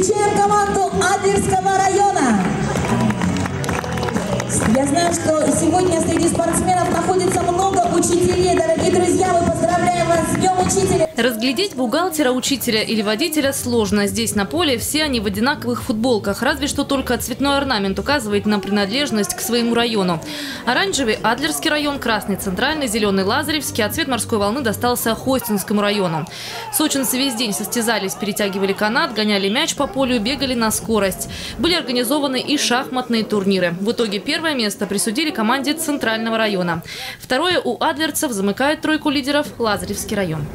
Встречаем команду Адлерского района. Я знаю, что сегодня среди спортсменов находится много учителей. Дорогие друзья, мы поздравляем вас с Днем Учителя. Разглядеть бухгалтера, учителя или водителя сложно. Здесь на поле все они в одинаковых футболках, разве что только цветной орнамент указывает на принадлежность к своему району. Оранжевый – Адлерский район, красный – Центральный, зеленый – Лазаревский, а цвет морской волны достался Хостинскому району. Сочинцы весь день состязались, перетягивали канат, гоняли мяч по полю, бегали на скорость. Были организованы и шахматные турниры. В итоге первое место присудили команде Центрального района. Второе у адлерцев замыкает тройку лидеров Лазаревский район.